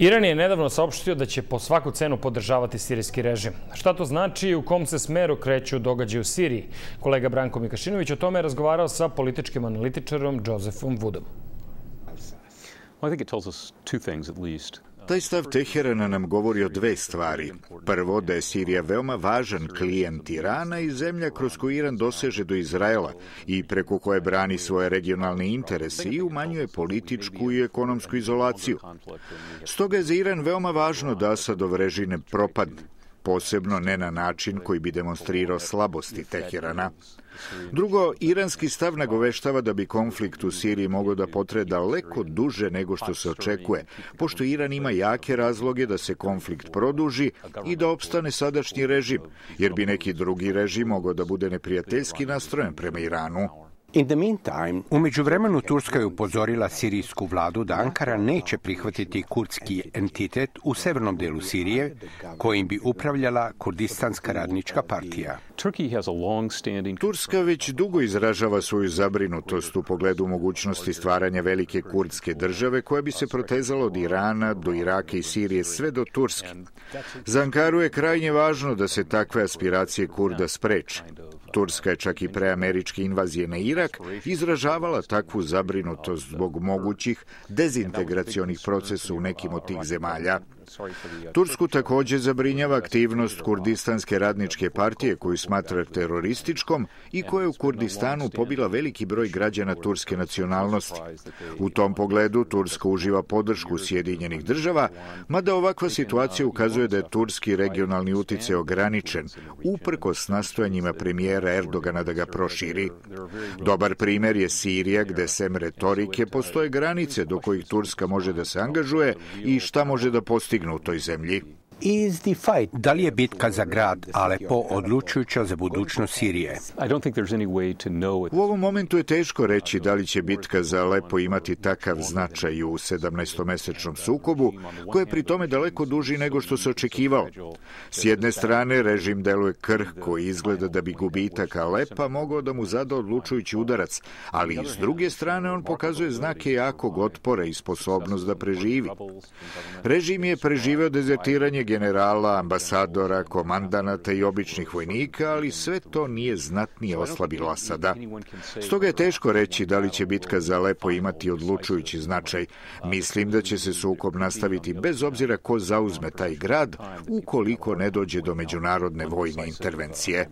Iran je nedavno saopštio da će po svaku cenu podržavati sirijski režim. Šta to znači i u kom se smeru kreću događaje u Siriji? Kolega Branko Mikašinović o tome je razgovarao sa političkim analitičarom Josefom Woodom. I think it tells us two things at least. Taj stav Teherana nam govori o dve stvari. Prvo, da je Sirija veoma važan klijent Irana i zemlja kroz koju Iran doseže do Izraela i preko koje brani svoje regionalne interese i umanjuje političku i ekonomsku izolaciju. Stoga je za Iran veoma važno da Asadov režim ne propadne posebno ne na način koji bi demonstrirao slabosti Teherana. Drugo, iranski stav nagoveštava da bi konflikt u Siriji mogao da potre daleko duže nego što se očekuje, pošto Iran ima jake razloge da se konflikt produži i da opstane sadašnji režim, jer bi neki drugi režim mogao da bude neprijateljski nastrojen prema Iranu. Umeđu vremenu Turska je upozorila sirijsku vladu da Ankara neće prihvatiti kurdski entitet u severnom delu Sirije, kojim bi upravljala Kurdistanska radnička partija. Turska već dugo izražava svoju zabrinutost u pogledu mogućnosti stvaranja velike kurdske države koja bi se protezala od Irana do Iraka i Sirije sve do Turske. Za Ankaru je krajnje važno da se takve aspiracije Kurda spreče. Turska je čak i pre američke invazije na Irak izražavala takvu zabrinutost zbog mogućih dezintegracionih procesa u nekim od tih zemalja. Tursku takođe zabrinjava aktivnost Kurdistanske radničke partije koju smatra terorističkom i koja je u Kurdistanu pobila veliki broj građana turske nacionalnosti. U tom pogledu Turska uživa podršku Sjedinjenih država, mada ovakva situacija ukazuje da je turski regionalni utice ograničen, uprkos nastojanjima premijera Erdogana da ga proširi. Dobar primer je Sirija, gde sem retorike postoje granice do kojih Turska može da se angažuje i šta može da postigne postignu u toj zemlji. Da li je bitka za grad Alepo odlučujuća za budućnost Sirije? U ovom momentu je teško reći da li će bitka za Alepo imati takav značaj u 17-mesečnom sukobu, koje je pri tome daleko duži nego što se očekivalo. S jedne strane, režim deluje krhko i izgleda da bi gubitak Alepa mogao da mu zada odlučujući udarac, ali s druge strane on pokazuje znake jakog otpora i sposobnost da preživi. Režim je preživeo dezertiranje generala, ambasadora, komandanata i običnih vojnika, ali sve to nije znatnije oslabilo Asada. Stoga je teško reći da li će bitka za Lepo imati odlučujući značaj. Mislim da će se sukob nastaviti bez obzira ko zauzme taj grad, ukoliko ne dođe do međunarodne vojne intervencije.